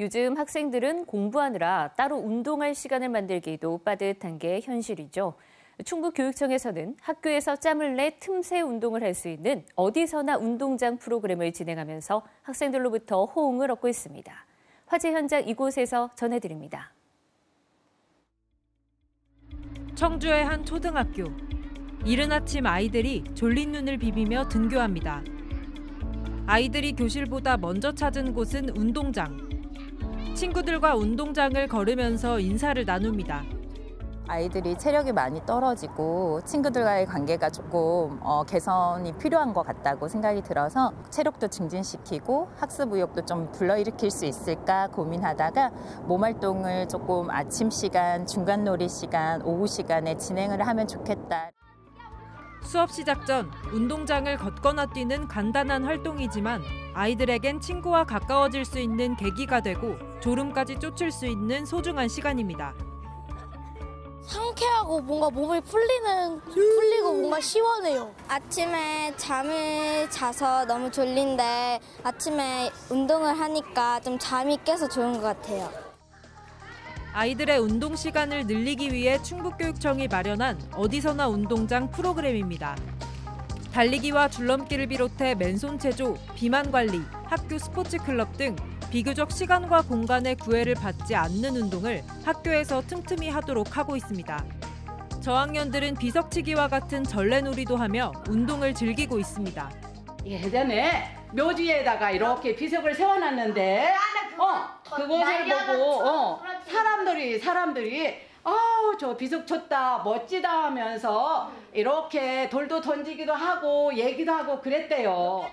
요즘 학생들은 공부하느라 따로 운동할 시간을 만들기도 빠듯한 게 현실이죠. 충북교육청에서는 학교에서 짬을 내 틈새 운동을 할 수 있는 어디서나 운동장 프로그램을 진행하면서 학생들로부터 호응을 얻고 있습니다. 화재 현장 이곳에서 전해드립니다. 청주의 한 초등학교. 이른 아침 아이들이 졸린 눈을 비비며 등교합니다. 아이들이 교실보다 먼저 찾은 곳은 운동장. 친구들과 운동장을 걸으면서 인사를 나눕니다. 아이들이 체력이 많이 떨어지고 친구들과의 관계가 조금 어, 개선이 필요한 것 같다고 생각이 들어서 체력도 증진시키고 학습 의욕도 좀 불러일으킬 수 있을까 고민하다가 몸 활동을 조금 아침 시간, 중간 놀이 시간, 오후 시간에 진행을 하면 좋겠다. 수업 시작 전 운동장을 걷거나 뛰는 간단한 활동이지만 아이들에겐 친구와 가까워질 수 있는 계기가 되고 졸음까지 쫓을 수 있는 소중한 시간입니다. 상쾌하고 뭔가 몸이 풀리는 풀리고 뭔가 시원해요. 아침에 잠을 자서 너무 졸린데 아침에 운동을 하니까 좀 잠이 깨서 좋은 것 같아요. 아이들의 운동 시간을 늘리기 위해 충북교육청이 마련한 어디서나 운동장 프로그램입니다. 달리기와 줄넘기를 비롯해 맨손 체조, 비만 관리, 학교 스포츠 클럽 등 비교적 시간과 공간의 구애를 받지 않는 운동을 학교에서 틈틈이 하도록 하고 있습니다. 저학년들은 비석치기와 같은 전래놀이도 하며 운동을 즐기고 있습니다. 예전에 묘지에다가 이렇게 비석을 세워놨는데 어 그것을 보고 어 사람들이 사람들이 아우 저 비석 쳤다 멋지다 하면서 이렇게 돌도 던지기도 하고 얘기도 하고 그랬대요.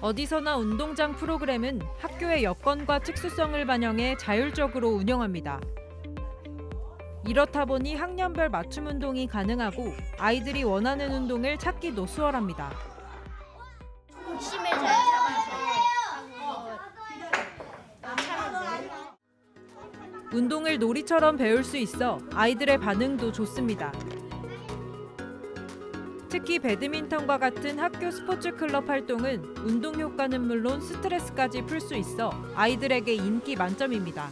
어디서나 운동장 프로그램은 학교의 여건과 특수성을 반영해 자율적으로 운영합니다. 이렇다 보니 학년별 맞춤 운동이 가능하고 아이들이 원하는 운동을 찾기도 수월합니다. 운동을 놀이처럼 배울 수 있어 아이들의 반응도 좋습니다. 특히 배드민턴과 같은 학교 스포츠 클럽 활동은 운동 효과는 물론 스트레스까지 풀 수 있어 아이들에게 인기 만점입니다.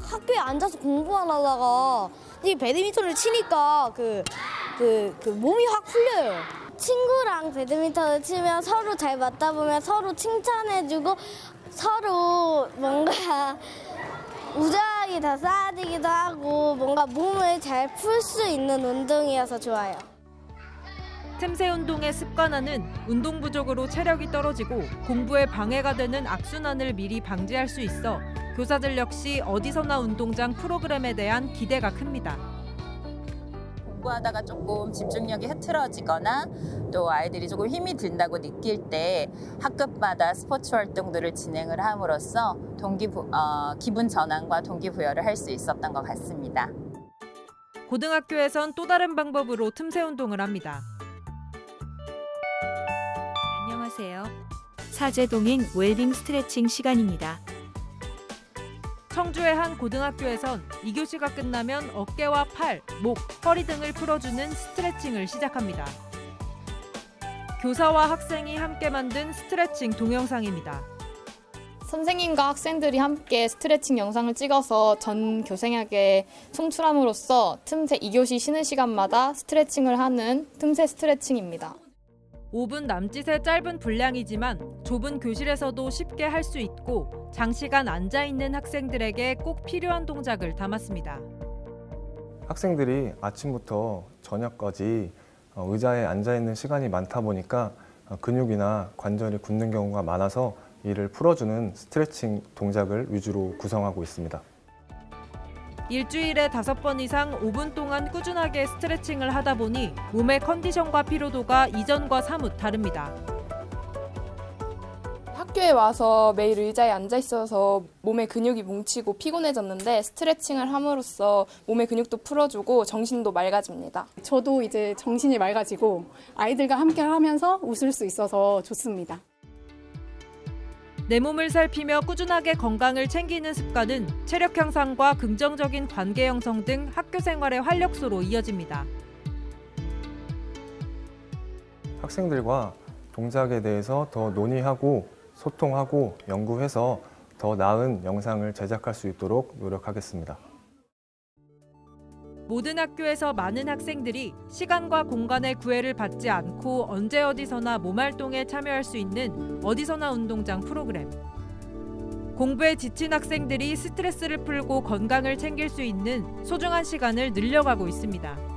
학교에 앉아서 공부만 하다가 이 배드민턴을 치니까 그, 그, 그 몸이 확 풀려요. 친구랑 배드민턴을 치면 서로 잘 맞다 보면 서로 칭찬해주고 서로 뭔가 우정이 더 쌓아지기도 하고 뭔가 몸을 잘 풀 수 있는 운동이어서 좋아요. 틈새 운동의 습관화는 운동 부족으로 체력이 떨어지고 공부에 방해가 되는 악순환을 미리 방지할 수 있어 교사들 역시 어디서나 운동장 프로그램에 대한 기대가 큽니다. 공부하다가 조금 집중력이 흐트러지거나 또 아이들이 조금 힘이 든다고 느낄 때 학급마다 스포츠 활동들을 진행을 함으로써 동기부, 어, 기분 전환과 동기부여를 할 수 있었던 것 같습니다. 고등학교에선 또 다른 방법으로 틈새 운동을 합니다. 안녕하세요. 사제동행 웰빙 스트레칭 시간입니다. 청주의 한 고등학교에선 2교시가 끝나면 어깨와 팔, 목, 허리 등을 풀어주는 스트레칭을 시작합니다. 교사와 학생이 함께 만든 스트레칭 동영상입니다. 선생님과 학생들이 함께 스트레칭 영상을 찍어서 전 교생에게 송출함으로써 틈새 2교시 쉬는 시간마다 스트레칭을 하는 틈새 스트레칭입니다. 5분 남짓의 짧은 분량이지만 좁은 교실에서도 쉽게 할 수 있고 장시간 앉아 있는 학생들에게 꼭 필요한 동작을 담았습니다. 학생들이 아침부터 저녁까지 어, 의자에 앉아 있는 시간이 많다 보니까 어, 근육이나 관절이 굳는 경우가 많아서 이를 풀어주는 스트레칭 동작을 위주로 구성하고 있습니다. 일주일에 다섯 번 이상 5분 동안 꾸준하게 스트레칭을 하다 보니 몸의 컨디션과 피로도가 이전과 사뭇 다릅니다. 학교에 와서 매일 의자에 앉아 있어서 몸의 근육이 뭉치고 피곤해졌는데 스트레칭을 함으로써 몸의 근육도 풀어주고 정신도 맑아집니다. 저도 이제 정신이 맑아지고 아이들과 함께 하면서 웃을 수 있어서 좋습니다. 내 몸을 살피며 꾸준하게 건강을 챙기는 습관은 체력 향상과 긍정적인 관계 형성 등 학교 생활의 활력소로 이어집니다. 학생들과 동작에 대해서 더 논의하고 소통하고 연구해서 더 나은 영상을 제작할 수 있도록 노력하겠습니다. 모든 학교에서 많은 학생들이 시간과 공간의 구애를 받지 않고 언제 어디서나 몸활동에 참여할 수 있는 어디서나 운동장 프로그램. 공부에 지친 학생들이 스트레스를 풀고 건강을 챙길 수 있는 소중한 시간을 늘려가고 있습니다.